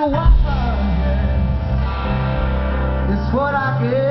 a whopper. It's what I get.